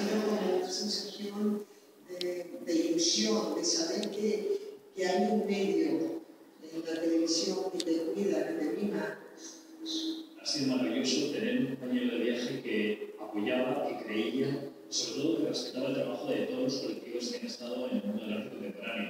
sido como una sensación de, de ilusión, de saber que, que hay un medio en la televisión que te cuida, que te mima. Ha sido maravilloso tener un compañero de viaje que apoyaba, que creía, sobre todo que respetaba el trabajo de todos los colectivos que han estado en el mundo del arte contemporáneo